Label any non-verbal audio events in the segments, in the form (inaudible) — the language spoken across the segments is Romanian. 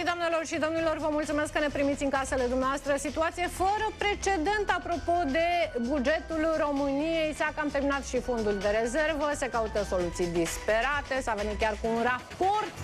găsit, doamnelor și domnilor, vă mulțumesc că ne primiți în casele dumneavoastră. Situație fără precedent apropo de bugetul României. S-a cam terminat și fondul de rezervă, se caută soluții disperate, s-a venit chiar cu un raport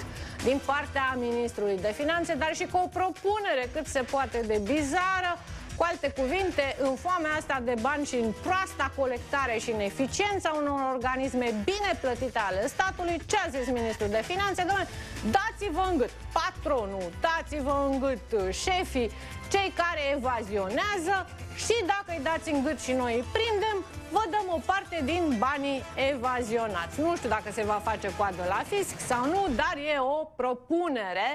din partea Ministrului de Finanțe, dar și cu o propunere cât se poate de bizară cu alte cuvinte, în foamea asta de bani și în proasta colectare și în eficiența unor organisme bine plătite ale statului, ce a zis ministrul de finanțe? Domnule, dați-vă în gât patronul, dați-vă în gât șefii, cei care evazionează și dacă îi dați în gât și noi îi prindem, vă dăm o parte din banii evazionați. Nu știu dacă se va face coadă la fisc sau nu, dar e o propunere.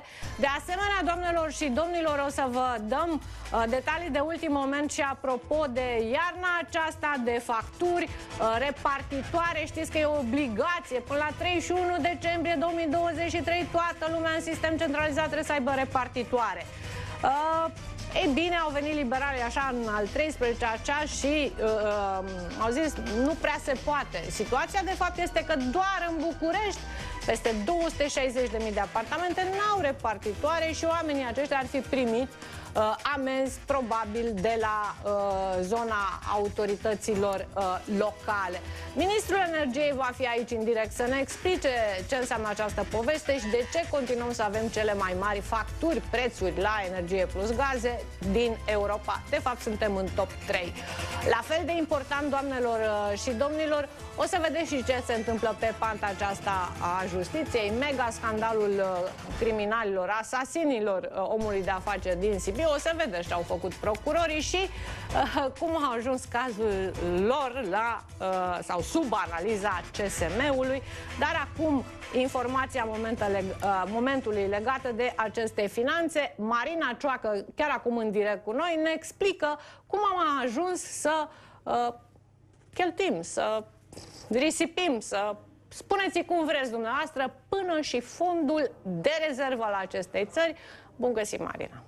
De asemenea, doamnelor și domnilor, o să vă dăm uh, detalii de ultim moment și apropo de iarna aceasta, de facturi uh, repartitoare. Știți că e o obligație până la 31 decembrie 2023 toată lumea în sistem centralizat trebuie să aibă repartitoare. Uh, ei bine, au venit liberalii așa în al 13-a cea și uh, uh, au zis nu prea se poate. Situația de fapt este că doar în București peste 260.000 de apartamente n-au repartitoare și oamenii aceștia ar fi primit uh, amenzi probabil de la uh, zona autorităților uh, locale. Ministrul Energiei va fi aici în direct să ne explice ce înseamnă această poveste și de ce continuăm să avem cele mai mari facturi, prețuri la energie plus gaze din Europa. De fapt, suntem în top 3. La fel de important, doamnelor uh, și domnilor, o să vedeți și ce se întâmplă pe panta aceasta a justiției, mega scandalul uh, criminalilor, asasinilor uh, omului de afaceri din Sibiu. O să vedeți ce au făcut procurorii și uh, cum a ajuns cazul lor la, uh, sau sub analiza CSM-ului. Dar acum informația momentele, uh, momentului legată de aceste finanțe. Marina Cioacă, chiar acum în direct cu noi, ne explică cum am ajuns să uh, cheltuim, să risipim, să spuneți cum vreți dumneavoastră, până și fondul de rezervă la acestei țări. Bun găsit, Marina!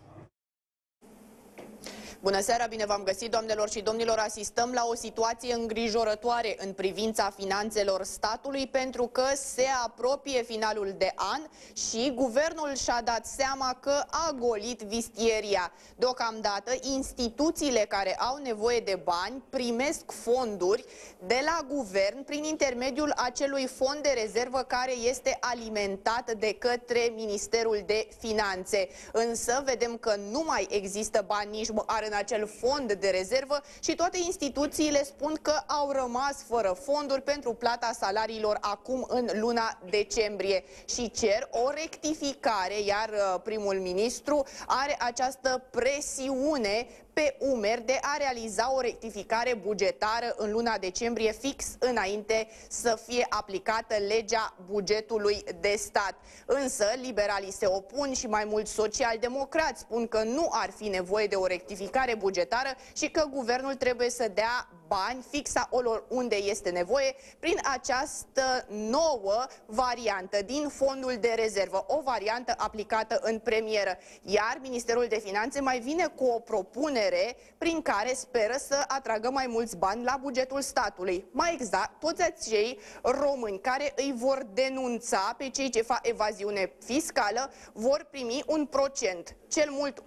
Bună seara, bine v-am găsit, doamnelor și domnilor. Asistăm la o situație îngrijorătoare în privința finanțelor statului pentru că se apropie finalul de an și guvernul și-a dat seama că a golit vistieria. Deocamdată, instituțiile care au nevoie de bani primesc fonduri de la guvern prin intermediul acelui fond de rezervă care este alimentat de către Ministerul de Finanțe. Însă vedem că nu mai există bani nici măcar în acel fond de rezervă și toate instituțiile spun că au rămas fără fonduri pentru plata salariilor acum în luna decembrie. Și cer o rectificare, iar uh, primul ministru are această presiune pe umeri de a realiza o rectificare bugetară în luna decembrie fix înainte să fie aplicată legea bugetului de stat. Însă liberalii se opun și mai mulți socialdemocrați spun că nu ar fi nevoie de o rectificare bugetară și că guvernul trebuie să dea bani fix acolo unde este nevoie prin această nouă variantă din fondul de rezervă, o variantă aplicată în premieră. Iar Ministerul de Finanțe mai vine cu o propunere prin care speră să atragă mai mulți bani la bugetul statului. Mai exact, toți acei români care îi vor denunța pe cei ce fac evaziune fiscală vor primi un procent, cel mult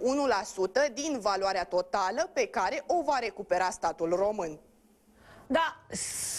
1% din valoarea totală pe care o va recupera statul român. Da,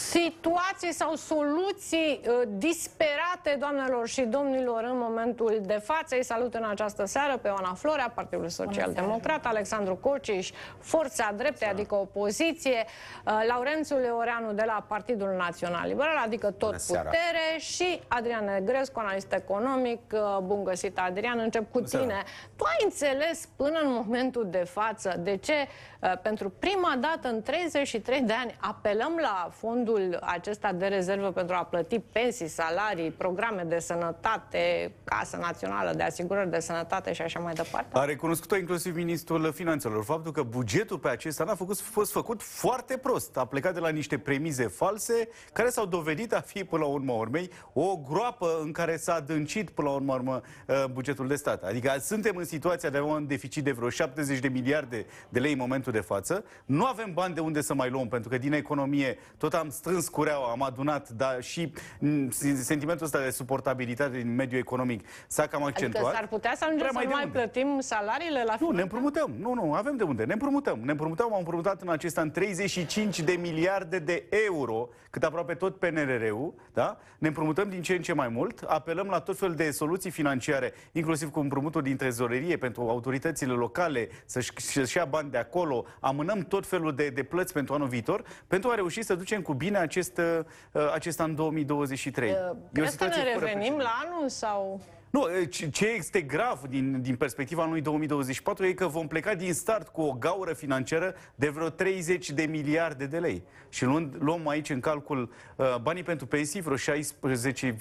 situații sau soluții uh, disperate, doamnelor și domnilor, în momentul de față. Îi salut în această seară pe Oana Florea, Partidul Social Democrat, Alexandru Cociș, Forța Drepte, adică opoziție, uh, Laurențiu Leoreanu de la Partidul Național Liberal, adică tot putere și Adrian Negrescu, analist economic. Uh, bun găsit, Adrian. Încep cu tine. Tu ai înțeles până în momentul de față de ce uh, pentru prima dată în 33 de ani apel apelăm la fondul acesta de rezervă pentru a plăti pensii, salarii, programe de sănătate, Casa Națională de Asigurări de Sănătate și așa mai departe? A recunoscut-o inclusiv ministrul finanțelor. Faptul că bugetul pe acest an a făcut, fost făcut foarte prost. A plecat de la niște premize false care s-au dovedit a fi până la urmă urmei o groapă în care s-a adâncit până la urmă, urmă uh, bugetul de stat. Adică suntem în situația de a avea un deficit de vreo 70 de miliarde de lei în momentul de față. Nu avem bani de unde să mai luăm pentru că din economie economie, tot am strâns cureaua, am adunat, dar și mm, sentimentul ăsta de suportabilitate din mediul economic s-a cam accentuat. Adică s-ar putea să ajungem să nu mai unde? plătim salariile la Nu, ne împrumutăm. Nu, nu, avem de unde. Ne împrumutăm. Ne împrumutăm, am împrumutat în acest an 35 de miliarde de euro, cât aproape tot PNRR-ul, da? Ne împrumutăm din ce în ce mai mult, apelăm la tot fel de soluții financiare, inclusiv cu împrumutul din trezorerie pentru autoritățile locale, să-și ia bani de acolo, amânăm tot felul de, de plăți pentru anul viitor, pentru a reuși să ducem cu bine acest, uh, acest an 2023. Uh, Crezi că ne revenim la anul sau... Nu, ce este grav din, din perspectiva anului 2024 e că vom pleca din start cu o gaură financiară de vreo 30 de miliarde de lei. Și luând, luăm aici în calcul uh, banii pentru pensii, vreo 16,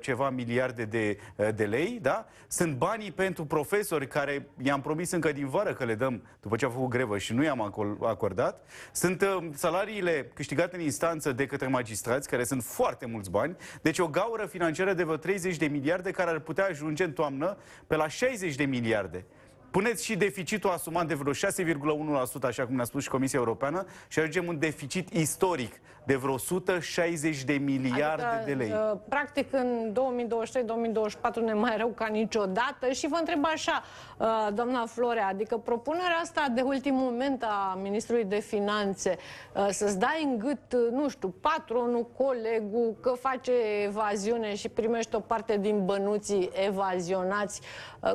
ceva miliarde de, uh, de lei, da? Sunt banii pentru profesori care i-am promis încă din vară că le dăm după ce au făcut grevă și nu i-am acordat. Sunt uh, salariile câștigate în instanță de către magistrați, care sunt foarte mulți bani. Deci o gaură financiară de vreo 30 de miliarde care ar putea ajunge în toamnă pe la 60 de miliarde. Puneți și deficitul asumat de vreo 6,1%, așa cum ne-a spus și Comisia Europeană, și ajungem un deficit istoric de vreo 160 de miliarde adică, de lei. Uh, practic, în 2023-2024 ne mai rău ca niciodată. Și vă întreb așa, uh, doamna Florea, adică propunerea asta de ultim moment a Ministrului de Finanțe, uh, să-ți dai în gât, nu știu, patronul, colegul, că face evaziune și primește o parte din bănuții evazionați,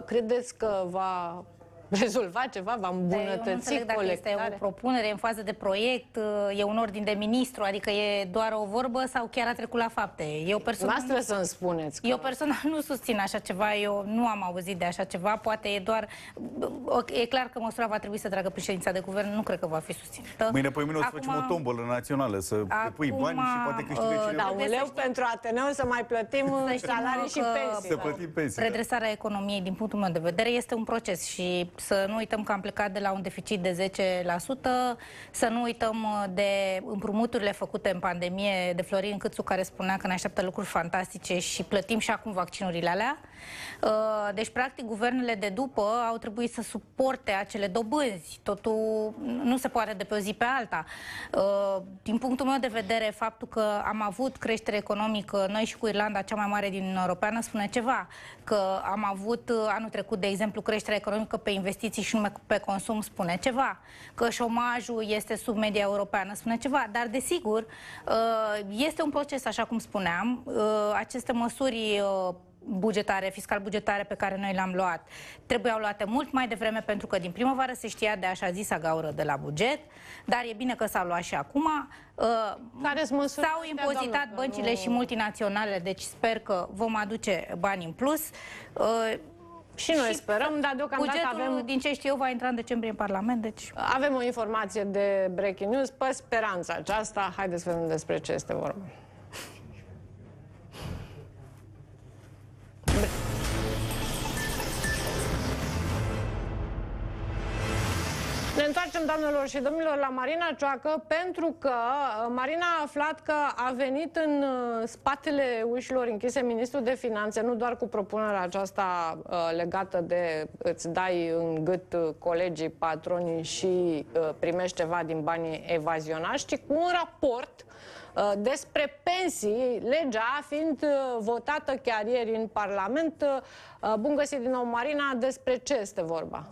credeți că va (laughs) rezolva ceva, va îmbunătăți Eu nu dacă este o propunere în fază de proiect, e un ordin de ministru, adică e doar o vorbă sau chiar a trecut la fapte. Eu personal... Noastră să-mi spuneți. Că... Eu personal nu susțin așa ceva, eu nu am auzit de așa ceva, poate e doar... E clar că măsura va trebui să tragă președința de guvern, nu cred că va fi susținută. Mâine, păi mâine o să Acum... facem o tombolă națională, să Acum... pui bani și poate câștigă uh, cineva. Da, un leu pentru Ateneu să mai plătim salarii și pensii. Să plătim pensii. Redresarea economiei, din punctul meu de vedere, este un proces și să nu uităm că am plecat de la un deficit de 10%, să nu uităm uh, de împrumuturile făcute în pandemie de Florin Câțu, care spunea că ne așteaptă lucruri fantastice și plătim și acum vaccinurile alea. Uh, deci, practic, guvernele de după au trebuit să suporte acele dobânzi. Totul nu se poate de pe o zi pe alta. Uh, din punctul meu de vedere, faptul că am avut creștere economică, noi și cu Irlanda, cea mai mare din Europeană, spune ceva. Că am avut anul trecut, de exemplu, creștere economică pe investiții și nume pe consum spune ceva, că șomajul este sub media europeană spune ceva, dar desigur uh, este un proces, așa cum spuneam, uh, aceste măsuri uh, bugetare, fiscal-bugetare pe care noi le-am luat trebuiau luate mult mai devreme pentru că din primăvară se știa de așa zisa gaură de la buget, dar e bine că s-a luat și acum. S-au impozitat băncile și multinaționale, deci sper că vom aduce bani în plus. Și noi și sperăm, dar deocamdată avem... din ce știu eu, va intra în decembrie în Parlament, deci... Avem o informație de breaking news pe speranța aceasta. Haideți să vedem despre ce este vorba. Ne întoarcem, doamnelor și domnilor, la Marina Cioacă, pentru că uh, Marina a aflat că a venit în uh, spatele ușilor închise ministrul de finanțe, nu doar cu propunerea aceasta uh, legată de îți dai în gât colegii, patronii și primești ceva din banii evazionași, ci cu un raport despre pensii, legea fiind votată chiar ieri în Parlament. Bun găsit din nou, Marina, despre ce este vorba?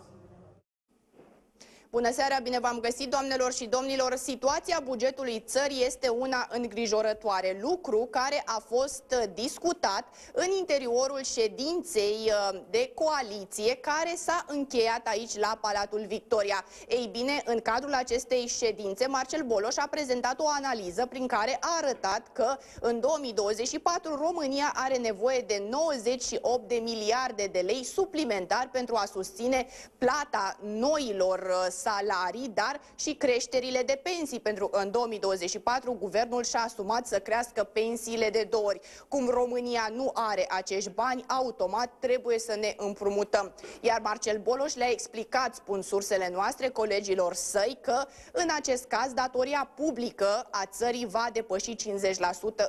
Bună seara, bine v-am găsit, doamnelor și domnilor. Situația bugetului țării este una îngrijorătoare, lucru care a fost uh, discutat în interiorul ședinței uh, de coaliție care s-a încheiat aici la Palatul Victoria. Ei bine, în cadrul acestei ședințe, Marcel Boloș a prezentat o analiză prin care a arătat că în 2024 România are nevoie de 98 de miliarde de lei suplimentar pentru a susține plata noilor uh, salarii, dar și creșterile de pensii, pentru că în 2024 guvernul și-a asumat să crească pensiile de două ori. Cum România nu are acești bani, automat trebuie să ne împrumutăm. Iar Marcel Boloș le-a explicat, spun sursele noastre, colegilor săi, că în acest caz datoria publică a țării va depăși 50%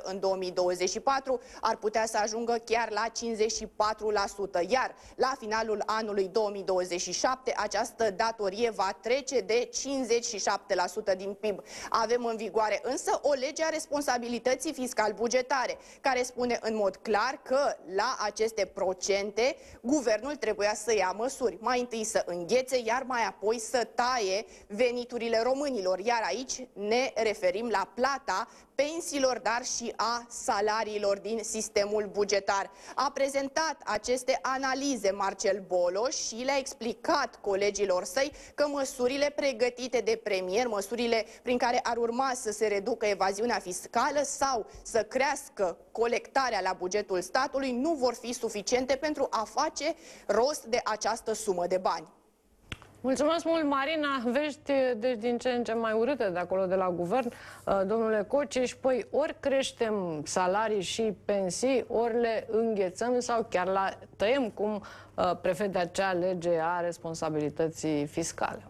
în 2024, ar putea să ajungă chiar la 54%, iar la finalul anului 2027 această datorie va trece de 57% din PIB. Avem în vigoare însă o lege a responsabilității fiscal-bugetare, care spune în mod clar că la aceste procente guvernul trebuia să ia măsuri. Mai întâi să înghețe, iar mai apoi să taie veniturile românilor. Iar aici ne referim la plata pensiilor, dar și a salariilor din sistemul bugetar. A prezentat aceste analize Marcel Bolo și le-a explicat colegilor săi că măsurile pregătite de premier, măsurile prin care ar urma să se reducă evaziunea fiscală sau să crească colectarea la bugetul statului, nu vor fi suficiente pentru a face rost de această sumă de bani. Mulțumesc mult, Marina. Vești deci, din ce în ce mai urâte de acolo de la guvern. Uh, domnule Cociș, păi ori creștem salarii și pensii, ori le înghețăm sau chiar la tăiem, cum uh, prevede acea lege a responsabilității fiscale.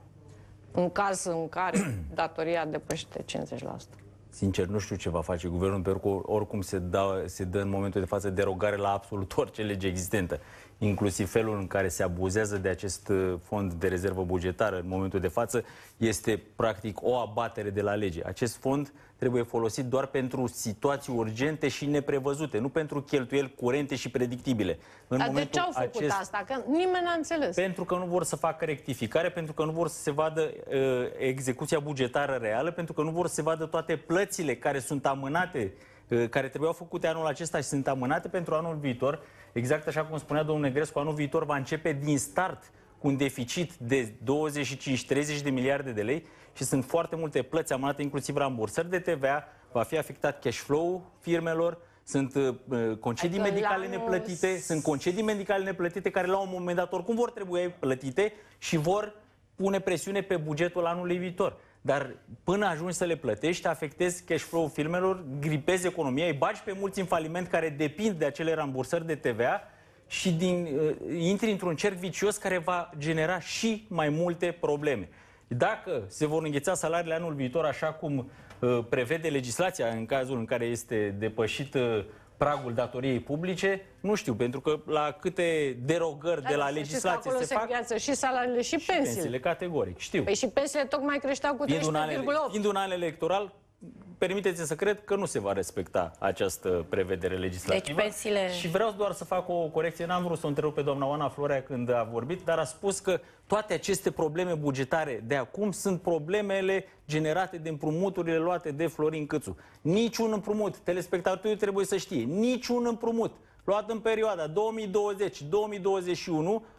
În caz în care (clears throat) datoria depășește 50%. Sincer, nu știu ce va face guvernul, pentru că oricum se, da, se dă în momentul de față derogare la absolut orice lege existentă, inclusiv felul în care se abuzează de acest uh, fond de rezervă bugetară în momentul de față, este practic o abatere de la lege. Acest fond trebuie folosit doar pentru situații urgente și neprevăzute, nu pentru cheltuieli curente și predictibile. În Dar de ce au făcut acest... asta? Că nimeni n-a înțeles. Pentru că nu vor să facă rectificare, pentru că nu vor să se vadă uh, execuția bugetară reală, pentru că nu vor să se vadă toate plățile care sunt amânate uh, care trebuiau făcute anul acesta și sunt amânate pentru anul viitor. Exact așa cum spunea domnul Negrescu, anul viitor va începe din start cu un deficit de 25-30 de miliarde de lei și sunt foarte multe plăți amânate, inclusiv rambursări de TVA, va fi afectat cash flow firmelor, sunt uh, concedii adică medicale neplătite, sunt concedii medicale neplătite care la un moment dat oricum vor trebui plătite și vor pune presiune pe bugetul anului viitor. Dar până ajungi să le plătești, afectezi cash flow firmelor, gripezi economia, îi bagi pe mulți în faliment care depind de acele rambursări de TVA și din, uh, intri într-un cerc vicios care va genera și mai multe probleme. Dacă se vor îngheța salariile anul viitor așa cum uh, prevede legislația în cazul în care este depășit uh, pragul datoriei publice, nu știu, pentru că la câte derogări da, de la legislație se, se fac... și salariile și, și pensiile. pensiile. categoric, știu. Păi și pensiile tocmai creșteau cu 13,8. Fiind un an electoral, permiteți să cred că nu se va respecta această prevedere legislativă. Deci pensiile... Și vreau doar să fac o corecție. N-am vrut să o întrerup pe doamna Oana Florea când a vorbit, dar a spus că toate aceste probleme bugetare de acum sunt problemele generate de împrumuturile luate de Florin Câțu. Niciun împrumut, telespectatorii trebuie să știe, niciun împrumut luat în perioada 2020-2021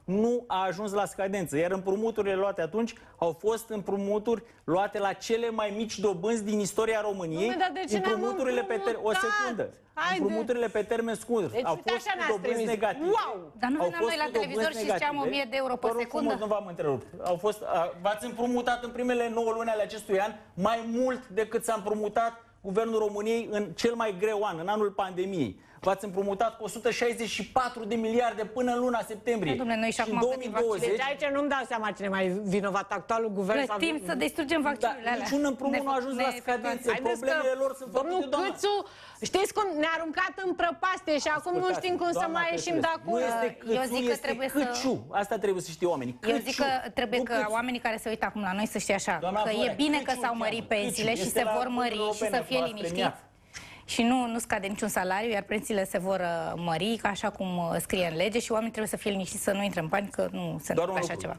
nu a ajuns la scadență, iar împrumuturile luate atunci au fost împrumuturi luate la cele mai mici dobânzi din istoria României. împrumuturile pe ter- o secundă. Haide. Împrumuturile pe termen scurt deci, au fost cu dobânzi negative. Wow! Dar nu veneam noi la televizor și ziceam 1000 de euro pe secundă? Frumos, nu v-am întrerupt. Au fost, v-ați împrumutat în primele 9 luni ale acestui an mai mult decât s-a împrumutat Guvernul României în cel mai greu an, în anul pandemiei. V-ați împrumutat cu 164 de miliarde până în luna septembrie. Dom'le, noi și, și în 2020... Deci aici nu-mi dau seama cine mai vinovat actualul guvern. Plătim sau... să distrugem vaccinurile da, alea. Niciun împrumut nu a ajuns la scadențe. Problemele lor sunt Domnul Câțu, știți cum ne-a aruncat în prăpastie și acum nu știm cum să mai ieșim de acolo. Nu este câțu, Eu zic că este trebuie câciu. Să... Asta trebuie să știe oamenii. Câciu. Eu zic că trebuie că oamenii care se uită acum la noi să știe așa, că e bine că s-au mărit pensiile și se vor mări și să fie liniștiți și nu, nu scade niciun salariu, iar pensiile se vor uh, mări, ca așa cum uh, scrie în lege și oamenii trebuie să fie liniștiți, să nu intre în panică, nu se întâmplă așa ceva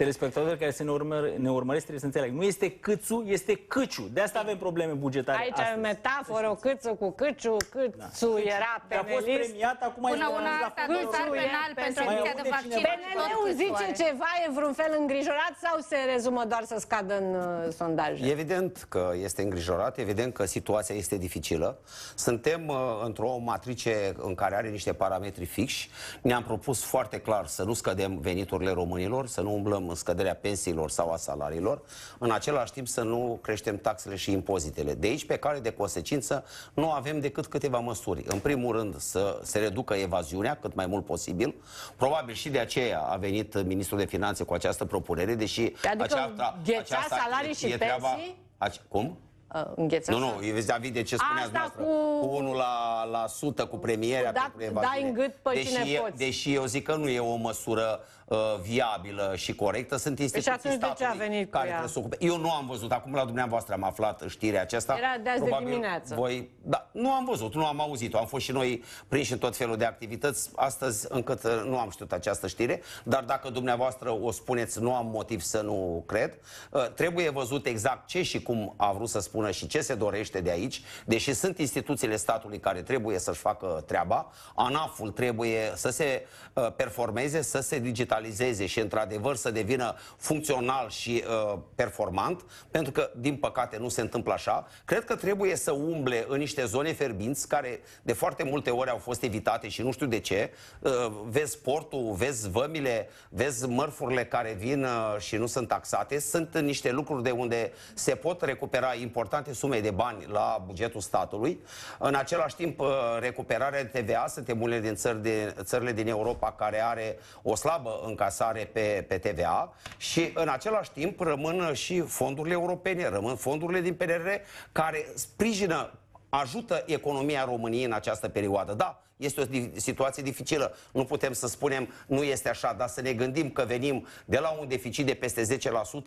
telespectatori care se ne, urmă, ne urmăresc trebuie să înțeleg. Nu este câțu, este câciu. De asta avem probleme bugetare Aici astăzi. e metaforă, câțu cu câciu, câțu da. era penelist. A fost premiat, acum Până una asta, dosar penal pentru lipsa de vaccin. PNL-ul zice are. ceva, e vreun fel îngrijorat sau se rezumă doar să scadă în uh, sondaje? Evident că este îngrijorat, evident că situația este dificilă. Suntem uh, într-o matrice în care are niște parametri fixi. Ne-am propus foarte clar să nu scădem veniturile românilor, să nu umblăm în scăderea pensiilor sau a salariilor, în același timp să nu creștem taxele și impozitele. De aici, pe care de consecință, nu avem decât câteva măsuri. În primul rând, să se reducă evaziunea cât mai mult posibil. Probabil și de aceea a venit Ministrul de Finanțe cu această propunere, deși adică aceasta, aceasta salarii și e treaba, pensii? Ace, cum? Uh, înghețată. Nu, nu, e vis-a-vis de ce spuneați Asta noastră. cu- Cu 1 la, la sută cu premierea Da- pentru dai evaziune. în gât pe deși, cine e- poți. deși eu zic că nu e o măsură uh, viabilă și corectă, sunt instituții atunci de ce a statului venit cu care ea? trebuie să ocupe. Eu nu am văzut, acum la dumneavoastră am aflat știrea aceasta. Era de azi de dimineață. Voi, da, nu am văzut, nu am auzit-o. Am fost și noi prinși în tot felul de activități. Astăzi încât uh, nu am știut această știre, dar dacă dumneavoastră o spuneți, nu am motiv să nu cred. Uh, Trebuie văzut exact ce și cum a vrut să spună și ce se dorește de aici, deși sunt instituțiile statului care trebuie să-și facă treaba. ANAF-ul trebuie să se uh, performeze, să se digitalizeze și într-adevăr să devină funcțional și uh, performant, pentru că, din păcate, nu se întâmplă așa. Cred că trebuie să umble în niște zone ferbinți care de foarte multe ori au fost evitate și nu știu de ce. Uh, vezi portul, vezi vămile, vezi mărfurile care vin uh, și nu sunt taxate. Sunt niște lucruri de unde se pot recupera importante sume de bani la bugetul statului. În același timp, uh, recuperarea de TVA, suntem unele din țări de, țările din Europa care are o slabă încasare pe, pe TVA și în același timp rămân și fondurile europene, rămân fondurile din PNR care sprijină ajută economia României în această perioadă. Da, este o di- situație dificilă. Nu putem să spunem nu este așa, dar să ne gândim că venim de la un deficit de peste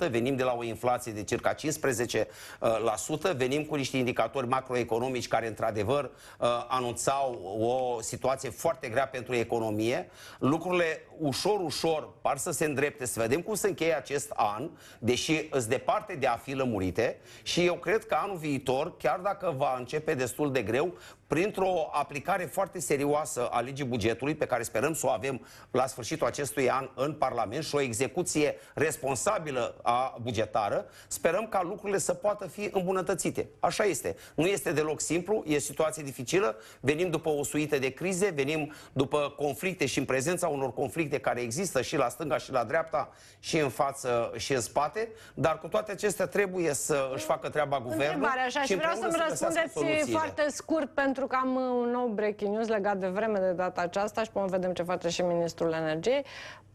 10%, venim de la o inflație de circa 15%, venim cu niște indicatori macroeconomici care într-adevăr uh, anunțau o situație foarte grea pentru economie. Lucrurile ușor, ușor par să se îndrepte, să vedem cum se încheie acest an, deși îți departe de a fi lămurite și eu cred că anul viitor, chiar dacă va începe destul de greu, printr-o aplicare foarte serioasă a legii bugetului, pe care sperăm să o avem la sfârșitul acestui an în Parlament și o execuție responsabilă a bugetară, sperăm ca lucrurile să poată fi îmbunătățite. Așa este. Nu este deloc simplu, e o situație dificilă, venim după o suită de crize, venim după conflicte și în prezența unor conflicte care există și la stânga și la dreapta și în față și în spate, dar cu toate acestea trebuie să își facă treaba guvernul Întrebare așa și vreau împreună să-mi să găsească răspundeți soluțiile. foarte scurt pentru că am uh, un nou breaking news legat de vreme de data aceasta și până vedem ce face și Ministrul Energiei.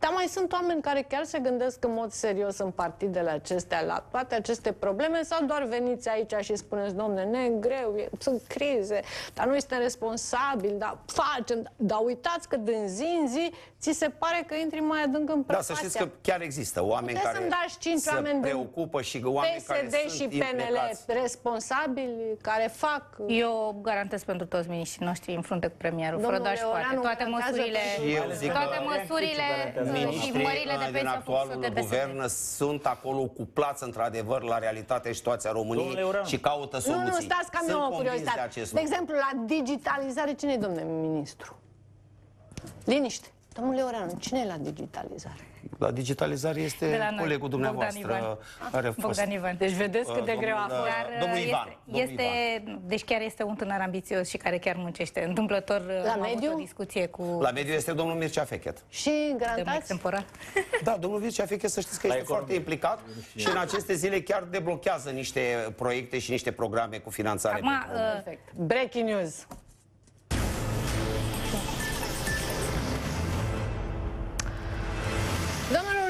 Dar mai sunt oameni care chiar se gândesc în mod serios în partidele acestea la toate aceste probleme sau doar veniți aici și spuneți, domne, ne e greu, e, sunt crize, dar noi suntem responsabili, dar facem, dar uitați că din zi în zi ți se pare că intri mai adânc în Da, prăpastia. să știți că chiar există oameni Puteți care să-mi dați cinci se oameni din preocupă și oameni care PSD și sunt PNL implicați. responsabili care fac Eu garantez pentru toți miniștrii noștri în frunte cu premierul, Domnul fără doar și poate. Leoreanu Toate garantează măsurile, Și eu zic toate că măsurile garantează și Ministrii mările de uh, din pensii au fost actualul de PSD. guvern sunt acolo cuplați într-adevăr la realitatea și situația României Domnule Eureanu. și caută Nu, soluții. nu, stați că am Sunt eu o convins curiozitate. De, acest De lucru. exemplu, la digitalizare, cine e, domnule ministru? Liniște. Domnule Oreanu, cine e la digitalizare? La digitalizare este De la noi, colegul Bogdan dumneavoastră Ivan. care a fost. Bogdan Ivan. Deci vedeți cât de Uh, greu a domnul, fost. uh, Dar Domnul este, Ivan, domnul este, deci chiar este un tânăr ambițios și care chiar muncește. Întâmplător La am mediu? avut o discuție cu La mediu este domnul Mircea Fechet. Și de garantați? extemporal. (laughs) Da, domnul Mircea Fechet să știți că este economie. foarte implicat și în aceste zile chiar deblochează niște proiecte și niște programe cu finanțare. Acum, pentru- uh, Perfect. Breaking news.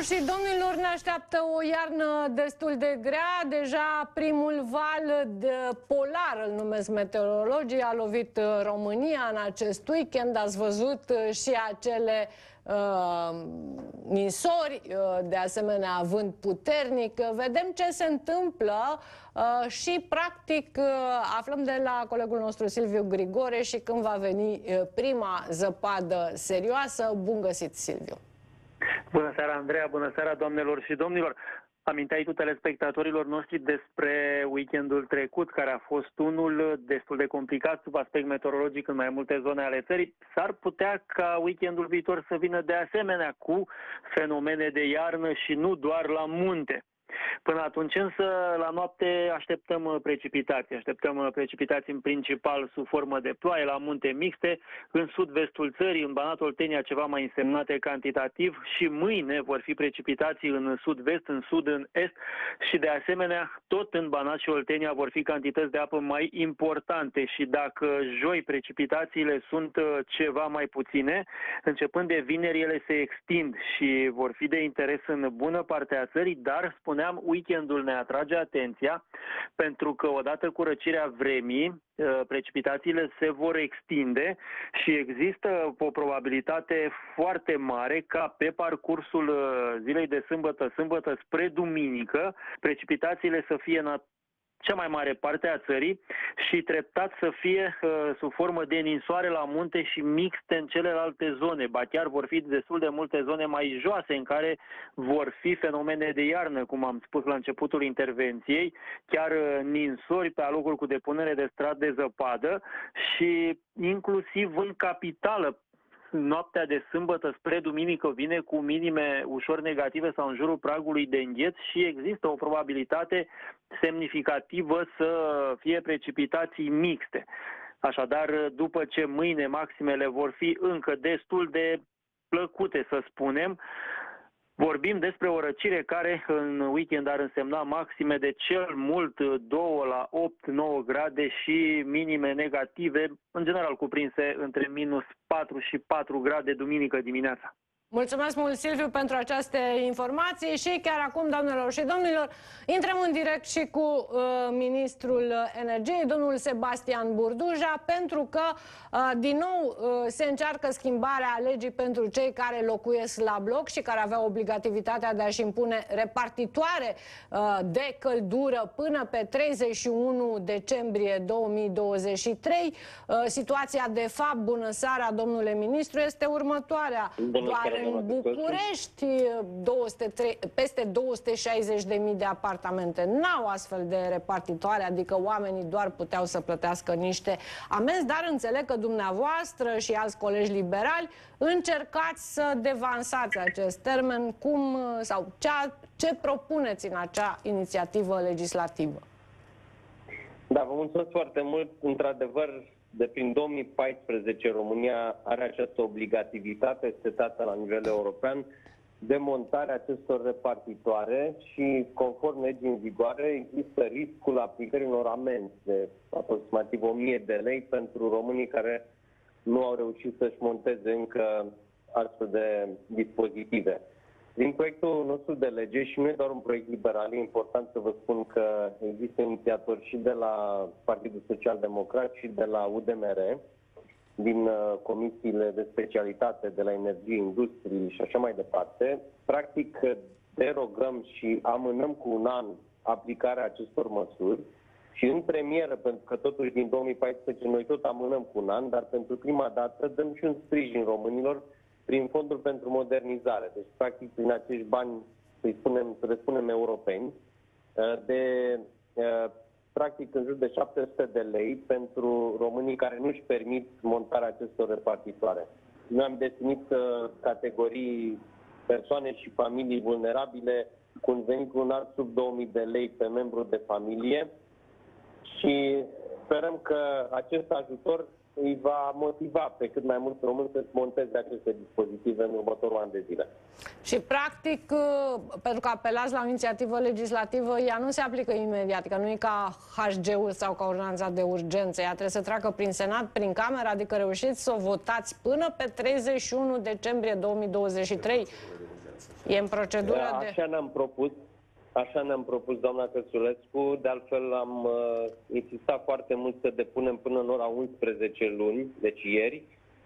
Și domnilor, ne așteaptă o iarnă destul de grea. Deja primul val de polar, îl numesc meteorologii, a lovit uh, România în acest weekend. Ați văzut uh, și acele uh, nisori, uh, de asemenea avânt puternic. Uh, Vedem ce se întâmplă uh, și practic uh, aflăm de la colegul nostru Silviu Grigore și când va veni uh, prima zăpadă serioasă. Bun găsit, Silviu! Bună seara, Andreea, bună seara, doamnelor și domnilor. Aminteai tu telespectatorilor noștri despre weekendul trecut, care a fost unul destul de complicat sub aspect meteorologic în mai multe zone ale țării. S-ar putea ca weekendul viitor să vină de asemenea cu fenomene de iarnă și nu doar la munte. Până atunci însă, la noapte așteptăm uh, precipitații. Așteptăm uh, precipitații în principal sub formă de ploaie la munte mixte, în sud-vestul țării, în Banat Oltenia ceva mai însemnate cantitativ și mâine vor fi precipitații în sud-vest, în sud, în est și de asemenea tot în Banat și Oltenia vor fi cantități de apă mai importante și dacă joi precipitațiile sunt uh, ceva mai puține, începând de vineri ele se extind și vor fi de interes în bună parte a țării, dar spuneam spuneam, weekendul ne atrage atenția pentru că odată cu răcirea vremii, uh, precipitațiile se vor extinde și există o probabilitate foarte mare ca pe parcursul uh, zilei de sâmbătă, sâmbătă spre duminică, precipitațiile să fie cea mai mare parte a țării și treptat să fie uh, sub formă de ninsoare la munte și mixte în celelalte zone. Ba chiar vor fi destul de multe zone mai joase în care vor fi fenomene de iarnă, cum am spus la începutul intervenției, chiar uh, ninsori pe alocuri cu depunere de strat de zăpadă și inclusiv în capitală noaptea de sâmbătă spre duminică vine cu minime ușor negative sau în jurul pragului de îngheț și există o probabilitate semnificativă să fie precipitații mixte. Așadar, după ce mâine maximele vor fi încă destul de plăcute, să spunem, Vorbim despre o răcire care în weekend ar însemna maxime de cel mult 2 la 8-9 grade și minime negative, în general cuprinse între minus 4 și 4 grade duminică dimineața. Mulțumesc mult, Silviu, pentru aceste informații și chiar acum, doamnelor și domnilor, intrăm în direct și cu uh, Ministrul Energiei, domnul Sebastian Burduja, pentru că, uh, din nou, uh, se încearcă schimbarea legii pentru cei care locuiesc la bloc și care aveau obligativitatea de a-și impune repartitoare uh, de căldură până pe 31 decembrie 2023. Uh, situația, de fapt, bună seara, domnule ministru, este următoarea. Bună Doar în București 203, peste 260.000 de apartamente n-au astfel de repartitoare, adică oamenii doar puteau să plătească niște amenzi, dar înțeleg că dumneavoastră și alți colegi liberali încercați să devansați acest termen cum, sau cea, ce propuneți în acea inițiativă legislativă. Da, vă mulțumesc foarte mult. Într-adevăr, de prin 2014 România are această obligativitate setată la nivel european de montarea acestor repartitoare și, conform legii în vigoare, există riscul aplicării unor amenzi de aproximativ 1000 de lei pentru românii care nu au reușit să-și monteze încă astfel de dispozitive. Din proiectul nostru de lege, și nu e doar un proiect liberal, e important să vă spun că există inițiatori și de la Partidul Social Democrat și de la UDMR, din uh, comisiile de specialitate de la energie, industrie și așa mai departe. Practic, derogăm și amânăm cu un an aplicarea acestor măsuri și în premieră, pentru că totuși din 2014 noi tot amânăm cu un an, dar pentru prima dată dăm și un sprijin românilor prin fondul pentru modernizare. Deci, practic, prin acești bani, să-i spunem, să le spunem europeni, uh, de uh, practic în jur de 700 de lei pentru românii care nu își permit montarea acestor repartitoare. Noi am definit uh, categorii persoane și familii vulnerabile cu un venit lunar sub 2000 de lei pe membru de familie și sperăm că acest ajutor îi va motiva pe cât mai mulți români să monteze aceste dispozitive în următorul an de zile. Și, practic, uh, pentru că apelați la o inițiativă legislativă, ea nu se aplică imediat, că nu e ca HG-ul sau ca ordonanța de urgență. Ea trebuie să treacă prin Senat, prin Cameră, adică reușiți să o votați până pe 31 decembrie 2023. E în procedură Așa de... Așa ne-am propus. Așa ne-am propus, doamna Căsulescu. De altfel, am uh, insistat foarte mult să depunem până în ora 11 luni, deci ieri,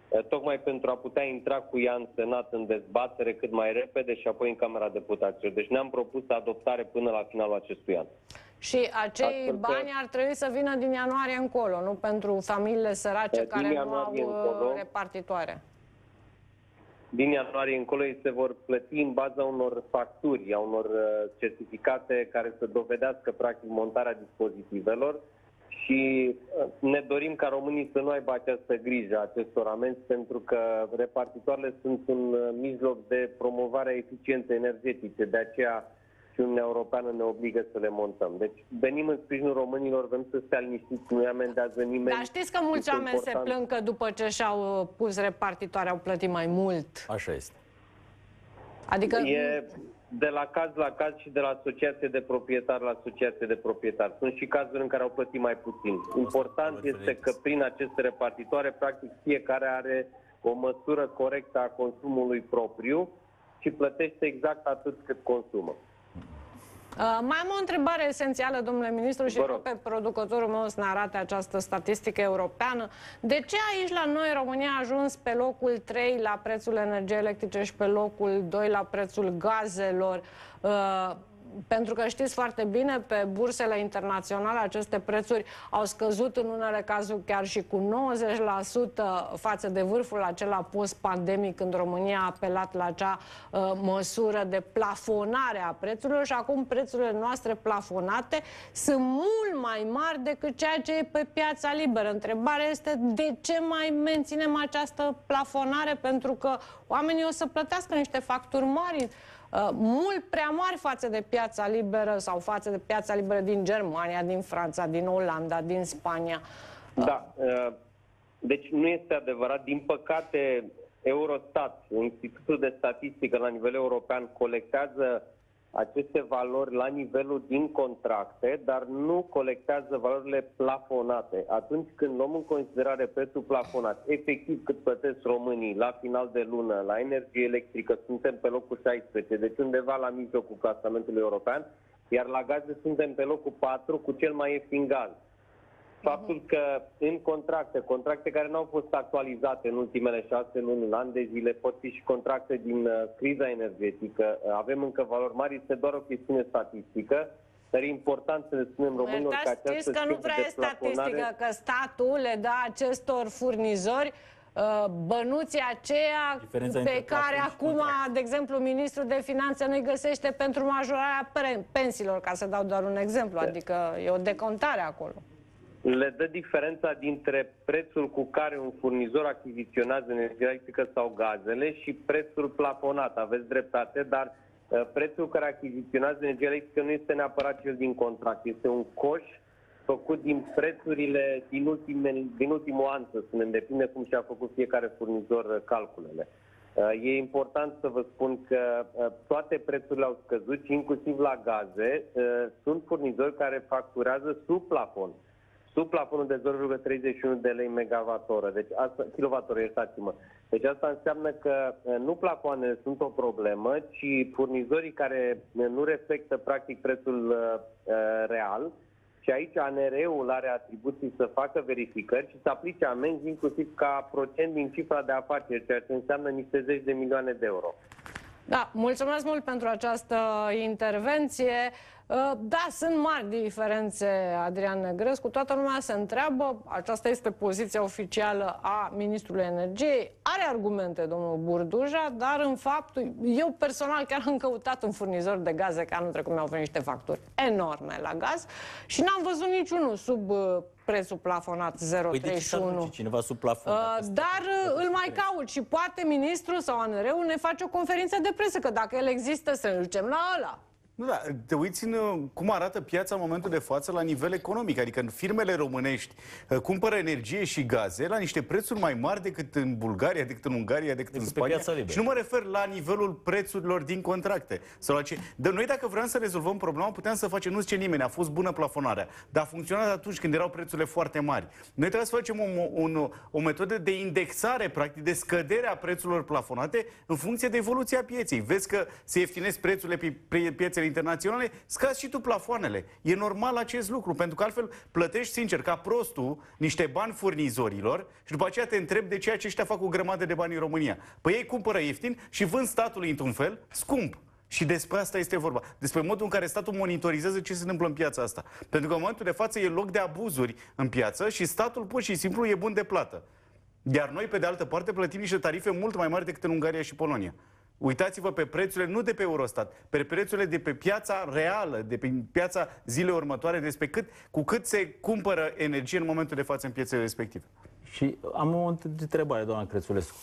uh, tocmai pentru a putea intra cu ea în Senat în dezbatere cât mai repede și apoi în Camera Deputaților. Deci ne-am propus adoptare până la finalul acestui an. Și acei Astfel bani că... ar trebui să vină din ianuarie încolo, nu pentru familiile sărace din care nu au uh, încolo, repartitoare din ianuarie încolo ei se vor plăti în baza unor facturi, a unor uh, certificate care să dovedească practic montarea dispozitivelor și uh, ne dorim ca românii să nu aibă această grijă acestor amenzi pentru că repartitoarele sunt un uh, mijloc de promovare a eficienței energetice, de aceea și Uniunea Europeană ne obligă să le montăm. Deci venim în sprijinul românilor, vrem să stea liniștiți, nu-i amendează nimeni. Dar știți că mulți oameni important. se plâng că după ce și-au uh, pus repartitoare au plătit mai mult. Așa este. Adică... E de la caz la caz și de la asociație de proprietari la asociație de proprietari. Sunt și cazuri în care au plătit mai puțin. Important este că prin aceste repartitoare, practic, fiecare are o măsură corectă a consumului propriu și plătește exact atât cât consumă. Uh, mai am o întrebare esențială, domnule ministru, și pe producătorul meu să ne arate această statistică europeană. De ce aici la noi România a ajuns pe locul 3 la prețul energiei electrice și pe locul 2 la prețul gazelor? Uh, pentru că știți foarte bine, pe bursele internaționale aceste prețuri au scăzut în unele cazuri chiar și cu 90% față de vârful acela post-pandemic când România a apelat la acea uh, măsură de plafonare a prețurilor și acum prețurile noastre plafonate sunt mult mai mari decât ceea ce e pe piața liberă. Întrebarea este de ce mai menținem această plafonare pentru că oamenii o să plătească niște facturi mari Uh, mult prea mari față de piața liberă sau față de piața liberă din Germania, din Franța, din Olanda, din Spania. Da. Uh, deci nu este adevărat. Din păcate, Eurostat, Institutul de Statistică la nivel european, colectează aceste valori la nivelul din contracte, dar nu colectează valorile plafonate. Atunci când luăm în considerare prețul plafonat, efectiv cât plătesc românii la final de lună, la energie electrică, suntem pe locul 16, deci undeva la mijlocul clasamentului european, iar la gaze suntem pe locul 4 cu cel mai ieftin gaz faptul că în contracte, contracte care nu au fost actualizate în ultimele șase luni, în ani de zile, pot fi și contracte din uh, criza energetică, uh, avem încă valori mari, este doar o chestiune statistică, dar e important să le spunem românilor că această știți că nu prea e statistică, că statul le dă acestor furnizori uh, bănuții aceea Diferența pe care acum, de exemplu, ministrul de finanțe nu-i găsește pentru majorarea pensiilor, ca să dau doar un exemplu, adică e o decontare acolo le dă diferența dintre prețul cu care un furnizor achiziționează energie electrică sau gazele și prețul plafonat. Aveți dreptate, dar uh, prețul care achiziționează energie electrică nu este neapărat cel din contract. Este un coș făcut din prețurile din, ultime, din ultimul an, să spunem, depinde cum și-a făcut fiecare furnizor uh, calculele. Uh, e important să vă spun că toate prețurile au scăzut și inclusiv la gaze sunt furnizori care facturează sub plafon sub plafonul de 0,31 de lei megawattoră, deci asta, kilowattoră, iertați-mă. Deci asta înseamnă că eh, nu plafoanele sunt o problemă, ci furnizorii care eh, nu respectă practic prețul uh, real și aici ANR-ul are atribuții să facă verificări și să aplice amenzi inclusiv ca procent din cifra de afaceri, ceea ce înseamnă niște zeci de milioane de euro. Da, mulțumesc mult pentru această intervenție. Uh, da, sunt mari diferențe, Adrian Negrescu. Toată lumea se întreabă, aceasta este poziția oficială a Ministrului Energiei. Are argumente, domnul Burduja, dar în fapt, eu personal chiar am căutat un furnizor de gaze, că anul trecut mi-au venit niște facturi enorme la gaz și n-am văzut niciunul sub uh, prețul plafonat 0,31. Păi de ce cineva sub plafon? Uh, dar uh, îl mai caut și poate ministrul sau ANR-ul ne face o conferință de presă, că dacă el există să ne ducem la ăla. Nu, da, te uiți în uh, cum arată piața în momentul de față la nivel economic. Adică în firmele românești uh, cumpără energie și gaze la niște prețuri mai mari decât în Bulgaria, decât în Ungaria, decât, decât în Spania. Și nu mă refer la nivelul prețurilor din contracte. Sau la ce... De noi dacă vreau să rezolvăm problema, puteam să facem, nu zice nimeni, a fost bună plafonarea, dar a funcționat atunci când erau prețurile foarte mari. Noi trebuie să facem o, o, o metodă de indexare, practic, de scădere a prețurilor plafonate în funcție de evoluția pieței. Vezi că se ieftinesc prețurile pe piețele internaționale, scazi și tu plafoanele. E normal acest lucru, pentru că altfel plătești sincer, ca prostul, niște bani furnizorilor și după aceea te întrebi de ce aceștia fac o grămadă de bani în România. Păi ei cumpără ieftin și vând statului într-un fel scump. Și despre asta este vorba. Despre modul în care statul monitorizează ce se întâmplă în piața asta. Pentru că în momentul de față e loc de abuzuri în piață și statul pur și simplu e bun de plată. Iar noi, pe de altă parte, plătim niște tarife mult mai mari decât în Ungaria și Polonia. Uitați-vă pe prețurile, nu de pe Eurostat, pe prețurile de pe piața reală, de pe piața zilei următoare, despre cât, cu cât se cumpără energie în momentul de față în piețele respective. Și am o întrebare, doamna Crețulescu.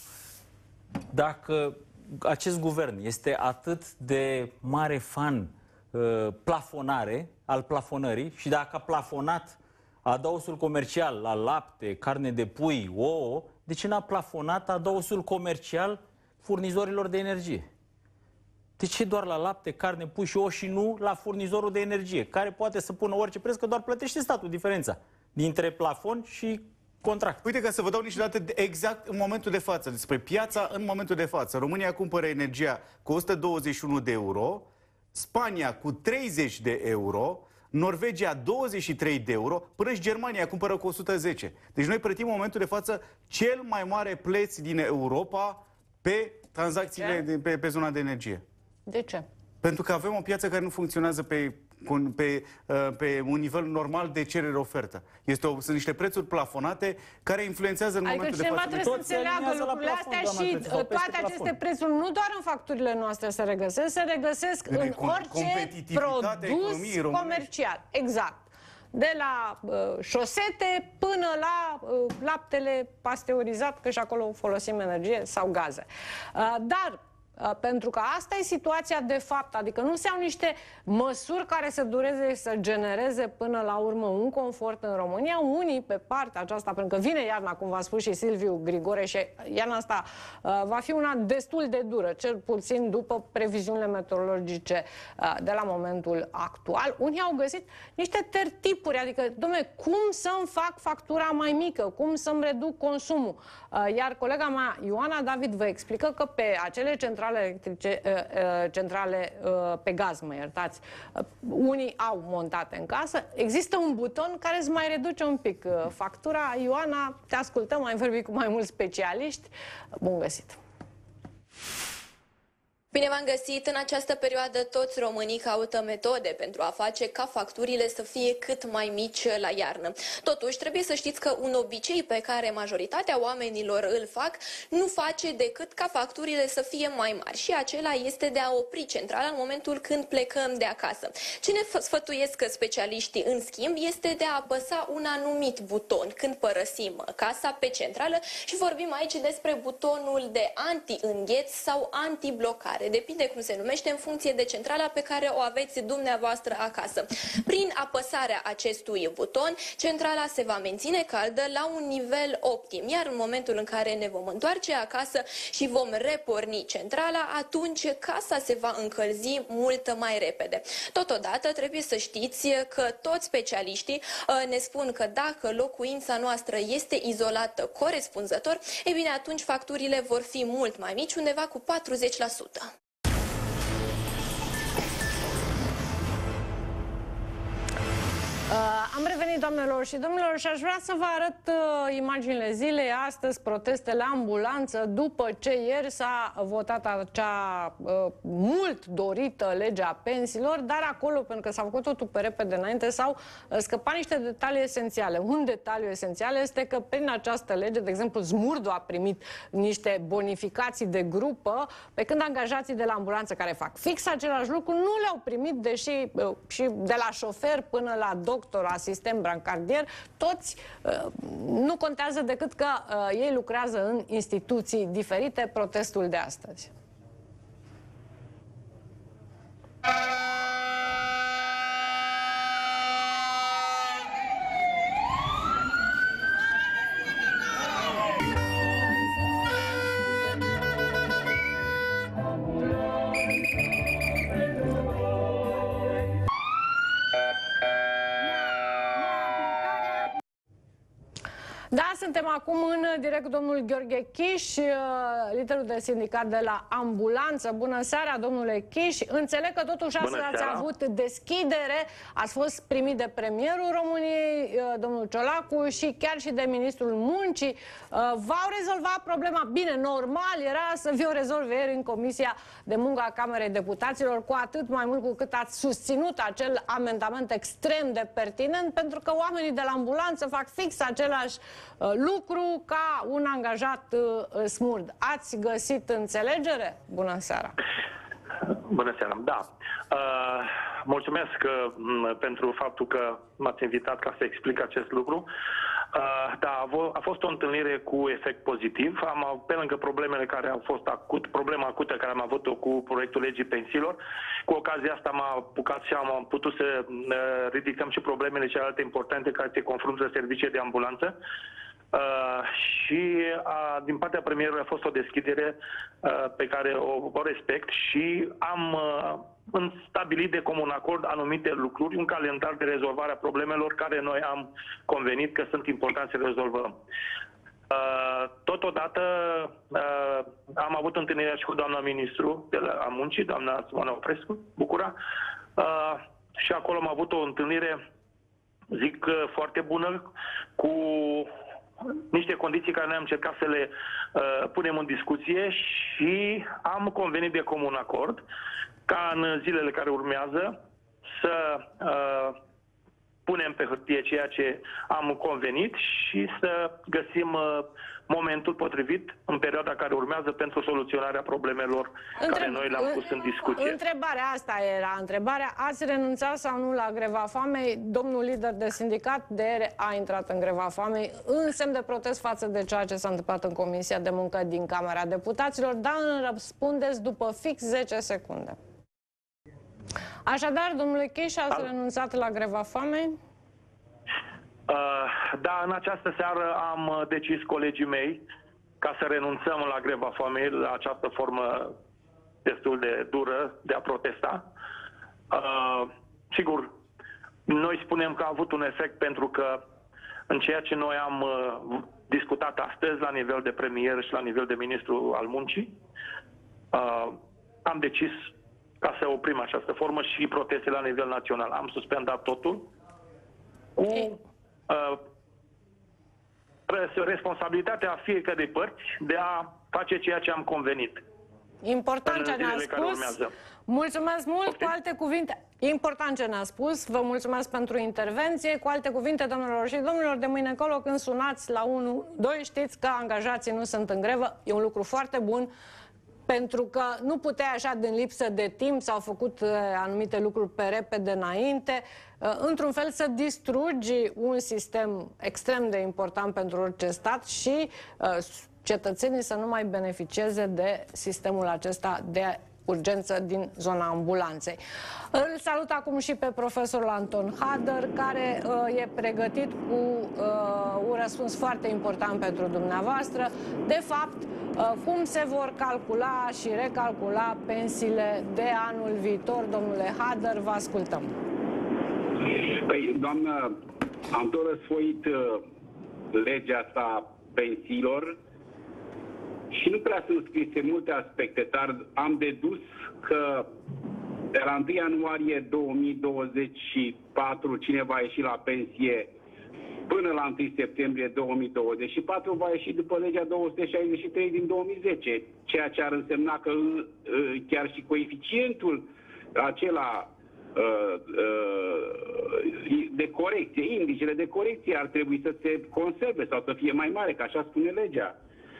Dacă acest guvern este atât de mare fan uh, plafonare, al plafonării, și dacă a plafonat adausul comercial la lapte, carne de pui, ouă, de ce n-a plafonat adausul comercial furnizorilor de energie. De ce doar la lapte, carne, puși și ouă și nu la furnizorul de energie, care poate să pună orice preț, că doar plătește statul diferența dintre plafon și contract. Uite ca să vă dau niște date exact în momentul de față, despre piața în momentul de față. România cumpără energia cu 121 de euro, Spania cu 30 de euro, Norvegia 23 de euro, până și Germania cumpără cu 110. Deci noi plătim în momentul de față cel mai mare preț din Europa pe tranzacțiile de, pe, pe zona de energie. De ce? Pentru că avem o piață care nu funcționează pe, cu- pe, uh, pe un nivel normal de cerere-ofertă. Este o, sunt niște prețuri plafonate care influențează în Adică momentul de cineva față. trebuie să Toți se înțeleagă aliniază la lucrurile plafon, astea doamna și Crețu, sau uh, peste toate aceste plafon. prețuri nu doar în facturile noastre se regăsesc, se regăsesc În în com- orice competitivitatea produs economiei românești. comercial. Exact. De la uh, șosete până la uh, laptele pasteurizat, că și acolo folosim energie, sau gaze. Uh, dar Uh, Pentru că asta e situația de fapt, adică nu se iau niște măsuri care să dureze să genereze până la urmă un confort în România. Unii pe partea aceasta, pentru că vine iarna, cum v-a spus și Silviu Grigore, și iarna asta uh, va fi una destul de dură, cel puțin după previziunile meteorologice uh, de la momentul actual. Unii au găsit niște tertipuri, adică, domne, cum să-mi fac factura mai mică, cum să-mi reduc consumul. Uh, Iar colega mea, Ioana David, vă explică că pe acele centrale electrice, uh, uh, centrale uh, pe gaz, mă iertați, uh, unii au montate în casă, există un buton care îți mai reduce un pic uh, factura. Ioana, te ascultăm, ai vorbit cu mai mulți specialiști. Bun găsit! Bine v-am găsit! În această perioadă toți românii caută metode pentru a face ca facturile să fie cât mai mici la iarnă. Totuși, trebuie să știți că un obicei pe care majoritatea oamenilor îl fac nu face decât ca facturile să fie mai mari și acela este de a opri centrala în momentul când plecăm de acasă. Ce ne f- sfătuiesc specialiștii în schimb este de a apăsa un anumit buton când părăsim casa pe centrală și vorbim aici despre butonul de anti-îngheț sau anti-blocare. Depinde cum se numește în funcție de centrala pe care o aveți dumneavoastră acasă. Prin apăsarea acestui buton, centrala se va menține caldă la un nivel optim, iar în momentul în care ne vom întoarce acasă și vom reporni centrala, atunci casa se va încălzi mult mai repede. Totodată trebuie să știți că toți specialiștii uh, ne spun că dacă locuința noastră este izolată corespunzător, e bine atunci facturile vor fi mult mai mici, undeva cu 40%. Uh, am revenit, doamnelor și domnilor, și aș vrea să vă arăt uh, imaginile zilei. Astăzi, proteste la ambulanță, după ce ieri s-a votat acea uh, mult dorită lege a pensiilor, dar acolo, pentru că s-a făcut totul pe repede înainte, s-au uh, scăpat niște detalii esențiale. Un detaliu esențial este că prin această lege, de exemplu, Zmurdu a primit niște bonificații de grupă, pe când angajații de la ambulanță care fac fix același lucru nu le-au primit, deși uh, și de la șofer până la doctor, asistent, brancardier, toți uh, nu contează decât că uh, ei lucrează în instituții diferite, protestul de astăzi. Da, suntem acum în direct cu domnul Gheorghe Chiș, uh, liderul de sindicat de la Ambulanță. Bună seara, domnule Chiș. Înțeleg că totuși Bună astăzi ați seara. avut deschidere, ați fost primit de premierul României, uh, domnul Ciolacu, și chiar și de ministrul muncii. Uh, V-au rezolvat problema? Bine, normal era să vi o rezolve ieri în Comisia de Muncă a Camerei Deputaților, cu atât mai mult cu cât ați susținut acel amendament extrem de pertinent, pentru că oamenii de la ambulanță fac fix același uh, lucru ca un angajat uh, smurd. Ați găsit înțelegere? Bună seara! Bună seara, da. Uh, mulțumesc uh, m, pentru faptul că m-ați invitat ca să explic acest lucru. Uh, da, a, vo- a fost o întâlnire cu efect pozitiv. Am, av- pe lângă problemele care au fost acut, problema acută care am avut-o cu proiectul legii pensiilor, cu ocazia asta am apucat și am putut să uh, ridicăm și problemele celelalte importante care se confruntă servicii de ambulanță. Uh, și uh, din partea premierului a fost o deschidere uh, pe care o, o respect și am uh, în- stabilit de comun acord anumite lucruri, un calendar de rezolvare a problemelor care noi am convenit că sunt importante să rezolvăm. Uh, totodată uh, am avut întâlnirea și cu doamna ministru de la muncii, doamna Simona Oprescu, Bucura, uh, și acolo am avut o întâlnire, zic, foarte bună, cu niște condiții care noi am încercat să le uh, punem în discuție și am convenit de comun acord ca în zilele care urmează să uh, punem pe hârtie ceea ce am convenit și să găsim uh, momentul potrivit în perioada care urmează pentru soluționarea problemelor Întreb... care noi le-am pus în discuție. Întrebarea asta era întrebarea. Ați renunțat sau nu la greva foamei? Domnul lider de sindicat de a intrat în greva foamei în semn de protest față de ceea ce s-a întâmplat în Comisia de Muncă din Camera Deputaților, dar răspundeți după fix 10 secunde. Așadar, domnule Cheș, ați Al... renunțat la greva foamei? Uh, da, în această seară am uh, decis colegii mei ca să renunțăm la greva foamei, la această formă destul de dură de a protesta. Uh, sigur, noi spunem că a avut un efect pentru că în ceea ce noi am uh, discutat astăzi la nivel de premier și la nivel de ministru al muncii, uh, am decis ca să oprim această formă și proteste la nivel național. Am suspendat totul cu uh, responsabilitatea fiecărei părți de a face ceea ce am convenit. Important ce ne-a spus. Mulțumesc mult. Poftim? Cu alte cuvinte, important ce ne-a spus. Vă mulțumesc pentru intervenție. Cu alte cuvinte, domnilor și domnilor, de mâine încolo, când sunați la 1, 2, știți că angajații nu sunt în grevă. E un lucru foarte bun pentru că nu puteai așa din lipsă de timp, s-au făcut uh, anumite lucruri pe repede înainte, uh, într-un fel să distrugi un sistem extrem de important pentru orice stat și uh, cetățenii să nu mai beneficieze de sistemul acesta de urgență din zona ambulanței. Îl salut acum și pe profesorul Anton Hader, care uh, e pregătit cu uh, un răspuns foarte important pentru dumneavoastră. De fapt, uh, cum se vor calcula și recalcula pensiile de anul viitor, domnule Hader, vă ascultăm. Păi, doamnă, am tot răsfoit uh, legea asta pensiilor și nu prea sunt scrise multe aspecte, dar am dedus că de la 1 ianuarie 2024 cine va ieși la pensie până la 1 septembrie 2024 va ieși după legea 263 din 2010, ceea ce ar însemna că uh, chiar și coeficientul acela uh, uh, de corecție, indicele de corecție ar trebui să se conserve sau să fie mai mare, ca așa spune legea.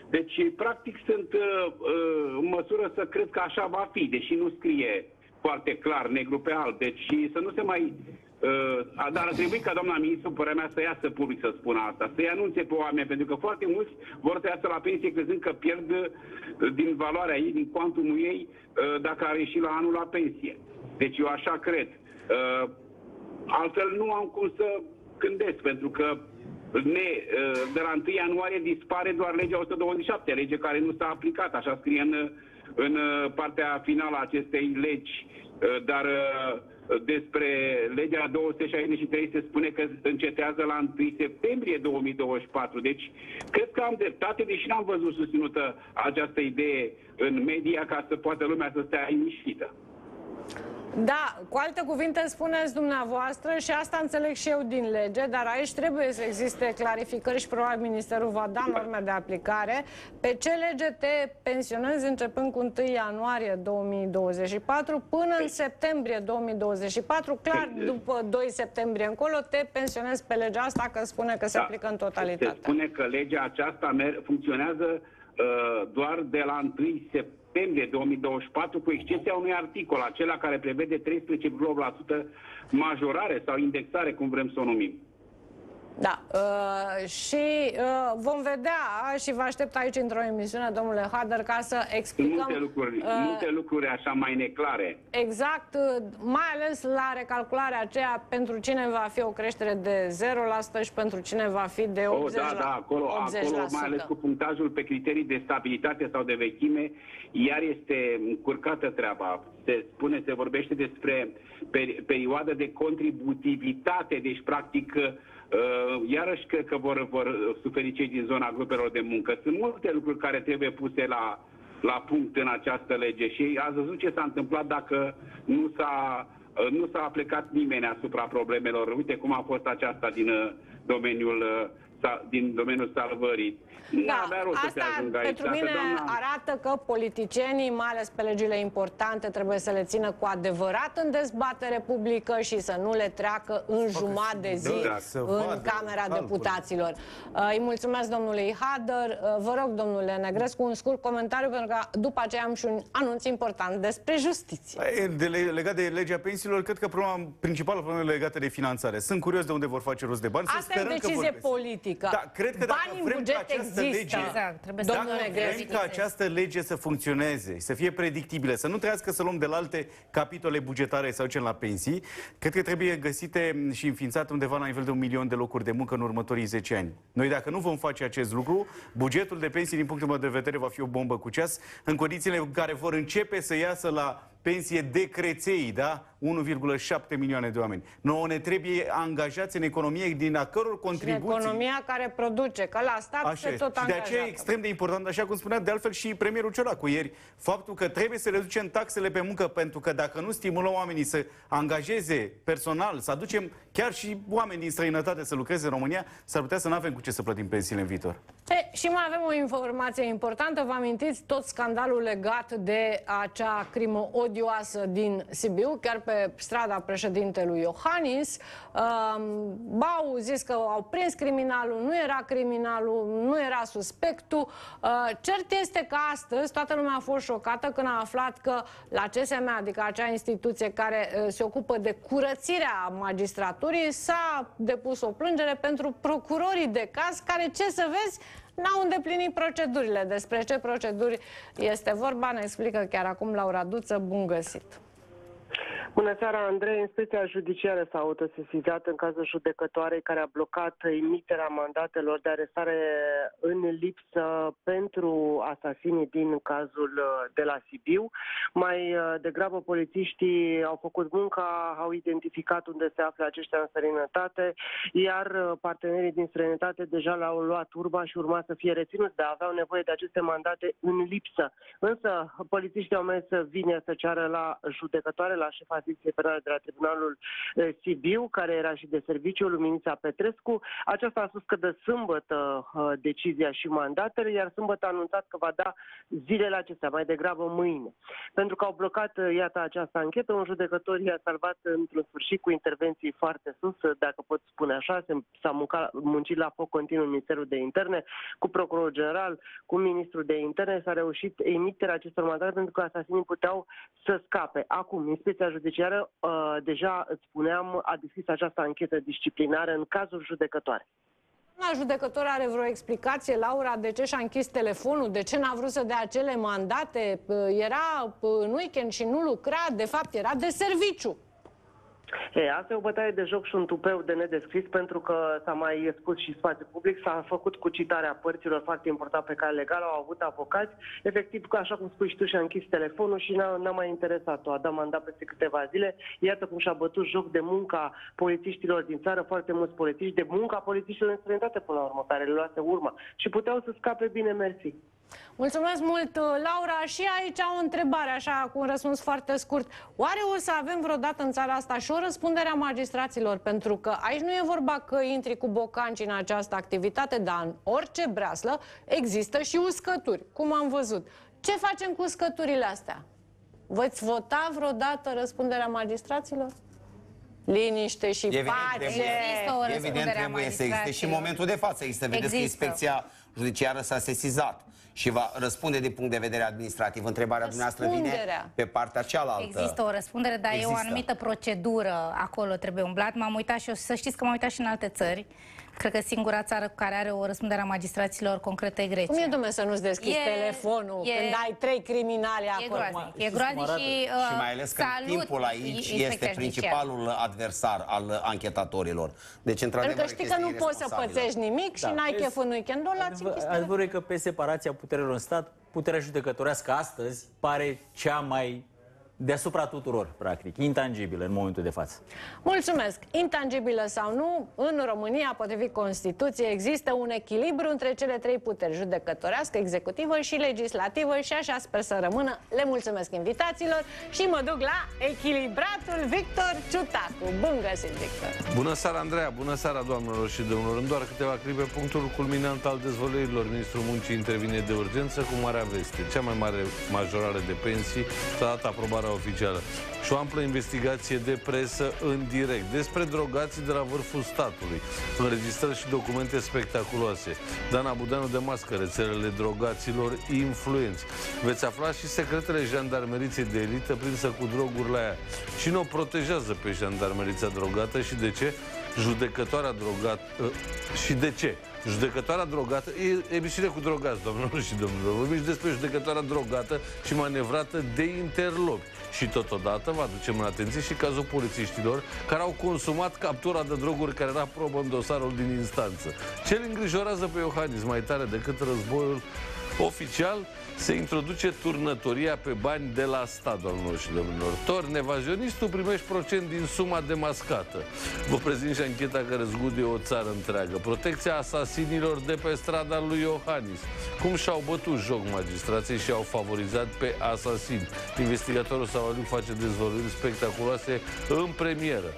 Deci, practic, sunt uh, uh, în măsură să cred că așa va fi, deși nu scrie foarte clar, negru pe alb. Deci, să nu se mai... Uh, dar ar trebui ca doamna ministru, părerea mea, să iasă public să spună asta, să-i anunțe pe oameni, pentru că foarte mulți vor să iasă la pensie crezând că pierd uh, din valoarea ei, din cuantumul ei, uh, dacă ar ieși la anul la pensie. Deci eu așa cred. Uh, altfel nu am cum să gândesc, pentru că ne, ă, de la 1 ianuarie dispare doar legea 127, lege care nu s-a aplicat, așa scrie în, în partea finală a acestei legi. Ă, dar ă, despre legea 263 se spune că încetează la 1 septembrie 2024. Deci, cred că am dreptate, deși n-am văzut susținută această idee în media ca să poată lumea să stea liniștită. Da, cu alte cuvinte spuneți dumneavoastră și asta înțeleg și eu din lege, dar aici trebuie să existe clarificări și probabil Ministerul va da norme de aplicare. Pe ce lege te pensionezi începând cu 1 ianuarie 2024 până în septembrie 2024? Clar, după 2 septembrie încolo te pensionezi pe legea asta că spune că se da, aplică în totalitate. Se spune că legea aceasta funcționează uh, doar de la 1 septembrie septembrie 2024, cu excepția unui articol, acela care prevede 13,8% majorare sau indexare, cum vrem să o numim. Da, uh, și uh, vom vedea și vă aștept aici într-o emisiune, domnule Hader, ca să explicăm... Multe lucruri, uh, multe lucruri așa mai neclare. Exact, uh, mai ales la recalcularea aceea pentru cine va fi o creștere de 0% și pentru cine va fi de 80%. Oh, da, da, acolo, 80%. acolo mai ales cu punctajul pe criterii de stabilitate sau de vechime, iar este încurcată treaba. Se spune, se vorbește despre perioadă de contributivitate, deci practic Uh, iarăși cred că vor, vor suferi cei din zona grupelor de muncă. Sunt multe lucruri care trebuie puse la, la punct în această lege și ați văzut ce s-a întâmplat dacă nu s-a, uh, nu s-a aplicat nimeni asupra problemelor. Uite cum a fost aceasta din uh, domeniul, din domeniul salvării. Da, asta pentru aici, mine doamna... arată că politicienii, mai ales pe legile importante, trebuie să le țină cu adevărat în dezbatere publică și să nu le treacă în jumătate de zi da, în Camera calcul. Deputaților. Uh, îi mulțumesc domnului Hader. Uh, vă rog, domnule Negrescu, un scurt comentariu, pentru că după aceea am și un anunț important despre justiție. De, legat de legea pensiilor, cred că problema principală problemă legată de finanțare. Sunt curios de unde vor face rost de bani. Asta e o decizie politică. Da, cred că dacă Banii vrem ca această există. lege, exact, trebuie dacă vrem ca această lege să funcționeze, să fie predictibilă, să nu trebuiască să luăm de la alte capitole bugetare să ducem la pensii, cred că trebuie găsite și înființate undeva la nivel de un milion de locuri de muncă în următorii 10 ani. Noi dacă nu vom face acest lucru, bugetul de pensii din punctul meu de vedere va fi o bombă cu ceas în condițiile în care vor începe să iasă la pensie de creței, da? 1,7 milioane de oameni. Nouă ne trebuie angajați în economie din a căror contribuții... Și economia care produce, că la stat așa se tot Și de aceea e extrem de important, așa cum spunea de altfel și premierul Ciolacu ieri, faptul că trebuie să reducem taxele pe muncă, pentru că dacă nu stimulăm oamenii să angajeze personal, să aducem chiar și oameni din străinătate să lucreze în România, s-ar putea să nu avem cu ce să plătim pensiile în viitor. E, și mai avem o informație importantă. Vă amintiți tot scandalul legat de acea crimă odioasă din Sibiu, chiar pe strada președintelui Iohannis. Um, Bau zis că au prins criminalul, nu era criminalul, nu era suspectul. Uh, cert este că astăzi toată lumea a fost șocată când a aflat că la CSM, adică acea instituție care uh, se ocupă de curățirea magistraturii, s-a depus o plângere pentru procurorii de caz care, ce să vezi, n-au îndeplinit procedurile. Despre ce proceduri este vorba, ne explică chiar acum Laura Duță. Bun găsit! Bună seara, Andrei. Inspecția judiciară s-a autosesizat în cazul judecătoarei care a blocat emiterea mandatelor de arestare în lipsă pentru asasinii din cazul uh, de la Sibiu. Mai uh, degrabă, polițiștii au făcut munca, au identificat unde se află aceștia în străinătate, iar uh, partenerii din străinătate deja l-au luat urba și urma să fie reținuți, dar aveau nevoie de aceste mandate în lipsă. Însă, polițiștii au mers vine să ceară la judecătoare, la șefa secție penală de la Tribunalul eh, Sibiu, care era și de serviciu, Luminița Petrescu. Aceasta a spus că de sâmbătă eh, decizia și mandatele, iar sâmbătă a anunțat că va da zilele acestea, mai degrabă mâine. Pentru că au blocat, eh, iată, această anchetă, un judecător i-a salvat într-un sfârșit cu intervenții foarte sus, dacă pot spune așa, s-a muncit la foc continuu în Ministerul de Interne, cu Procurorul General, cu Ministrul de Interne, s-a reușit emiterea acestor mandate pentru că asasinii puteau să scape. Acum, Inspecția Judiciară judiciară, uh, deja îți spuneam, a deschis această anchetă disciplinară în cazul judecătoare. La judecător are vreo explicație, Laura, de ce și-a închis telefonul, de ce n-a vrut să dea acele mandate, uh, era uh, în weekend și nu lucra, de fapt era de serviciu. E, asta e o bătaie de joc și un tupeu de nedescris pentru că s-a mai spus și spațiu public, s-a făcut cu citarea părților foarte important pe care legal au avut avocați. Efectiv, așa cum spui și tu, și-a închis telefonul și n-a, n-a mai interesat-o. A dat mandat peste câteva zile. Iată cum și-a bătut joc de munca polițiștilor din țară, foarte mulți polițiști, de munca polițiștilor în străinătate până la urmă, care le luase urmă. Și puteau să scape bine, mersi. Mulțumesc mult, Laura. Și aici o întrebare, așa, cu un răspuns foarte scurt. Oare o să avem vreodată în țara asta și o răspundere a magistraților? Pentru că aici nu e vorba că intri cu bocanci în această activitate, dar în orice breaslă există și uscături, cum am văzut. Ce facem cu uscăturile astea? Veți vota vreodată răspunderea magistraților? Liniște și evident, pace. Există o evident trebuie să existe și în momentul de față există. Vedeți există. că inspecția judiciară s-a sesizat și va răspunde din punct de vedere administrativ. Întrebarea dumneavoastră vine pe partea cealaltă. Există o răspundere, dar Există. e o anumită procedură acolo trebuie umblat. M-am uitat și eu, să știți că m-am uitat și în alte țări. Cred că singura țară care are o răspundere a magistraților concretă e Grecia. Cum e, domnule, să nu-ți deschizi e, telefonul e, când ai trei criminali e acolo? Groaznic, e groaznic și, uh, și mai ales că timpul aici este principalul adversar al anchetatorilor. Deci, într-adevăr, Pentru că știi că nu poți să pățești nimic da. și n-ai chef în weekendul ăla, Adevărul e că pe separația puterilor în stat, puterea judecătorească astăzi pare cea mai deasupra tuturor, practic, intangibilă în momentul de față. Mulțumesc! Intangibilă sau nu, în România, potrivit Constituției, există un echilibru între cele trei puteri, judecătorească, executivă și legislativă și așa sper să rămână. Le mulțumesc invitațiilor și mă duc la echilibratul Victor Ciutacu. Bun găsit, Victor! Bună seara, Andreea! Bună seara, doamnelor și domnilor! În doar câteva clipe, punctul culminant al dezvăluirilor, Ministrul Muncii intervine de urgență cu marea veste. Cea mai mare majorare de pensii s-a dat aprobarea oficială și o amplă investigație de presă în direct despre drogații de la vârful statului, înregistrări și documente spectaculoase. Dana Budanu de mască, rețelele drogaților influenți. Veți afla și secretele jandarmeriței de elită prinsă cu droguri la ea. Cine o protejează pe jandarmerița drogată și de ce? Judecătoarea drogată. Și de ce? Judecătoarea drogată, e emisiune cu drogați, domnilor și domnilor. Vorbim și despre judecătoarea drogată și manevrată de interlopi. Și totodată vă aducem în atenție și cazul polițiștilor care au consumat captura de droguri care era probă în dosarul din instanță. Ce îl îngrijorează pe Iohannis mai tare decât războiul oficial se introduce turnătoria pe bani de la stat, domnilor și domnilor. Torn, evazionistul, primești procent din suma demascată. Vă prezint și ancheta care zgude o țară întreagă. Protecția asasinilor de pe strada lui Iohannis. Cum și-au bătut joc magistrații și au favorizat pe asasini. Investigatorul Savaliu face dezvăluiri spectaculoase în premieră.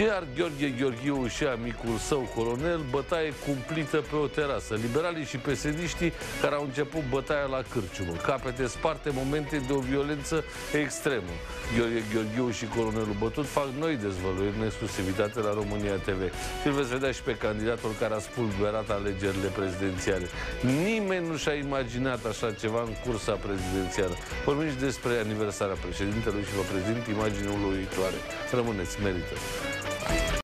Iar Gheorghe Gheorghiu și amicul său colonel, bătaie cumplită pe o terasă. Liberalii și pesediștii care au început bătaia la cârci cârciumă. Capete sparte, momente de o violență extremă. Gheorghe Gheorghiu și colonelul Bătut fac noi dezvăluiri în exclusivitate la România TV. Și îl veți vedea și pe candidatul care a spulberat alegerile prezidențiale. Nimeni nu și-a imaginat așa ceva în cursa prezidențială. Vorbim și despre aniversarea președintelui și vă prezint imagini uluitoare. Rămâneți, merită.